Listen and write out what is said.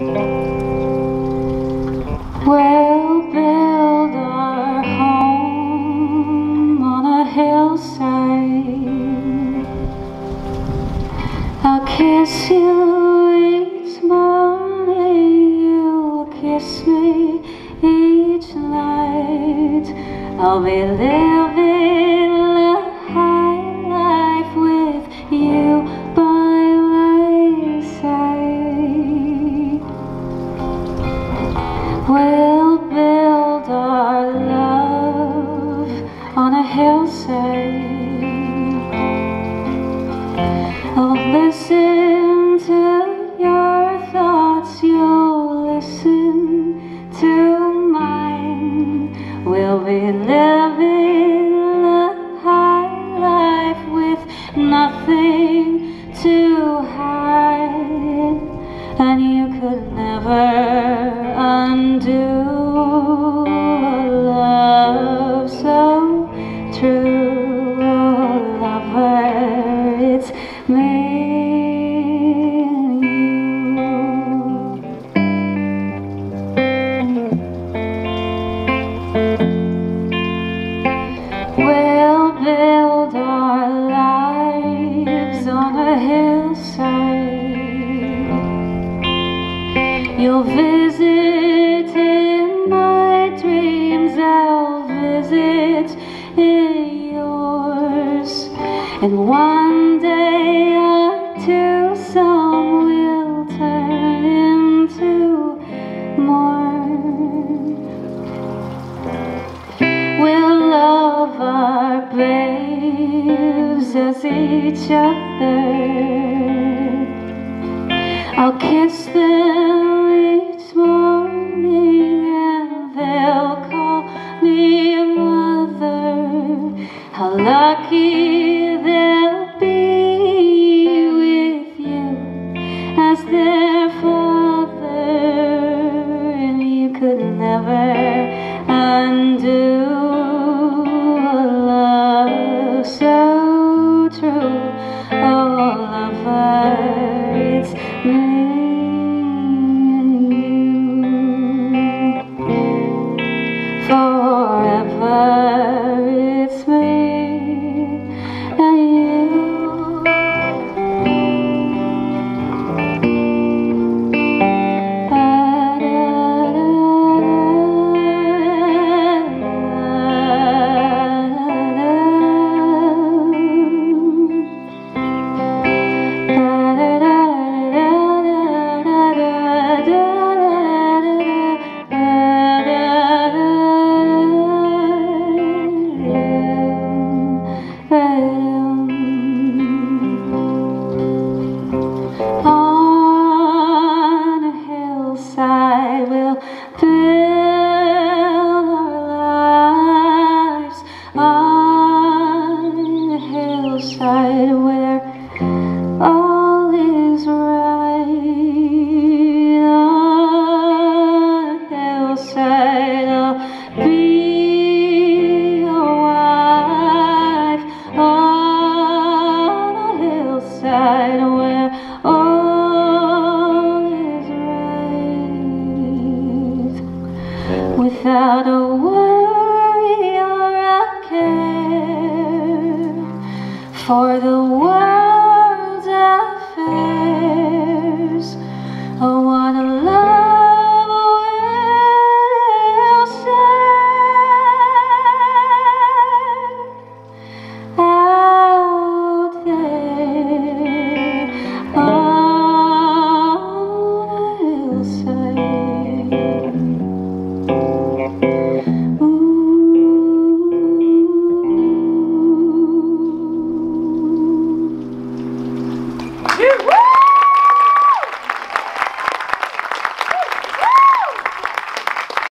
We'll build our home on a hillside. I'll kiss you each morning, you'll kiss me each night. I'll be living could never undo a love so true, lover. It's me and you. We'll build our lives on a hillside. You'll visit in my dreams, I'll visit in yours. And one day our two song will turn into more. We'll love our babes as each other. I'll kiss them they'll be with you as their father, and you could never undo a love so true. Oh, lover, it's me all is right. On hillside I'll be your wife. On a hillside where all is right. Without a worry or a care for the world's Oh, what a love share out there on hillside. Ooh.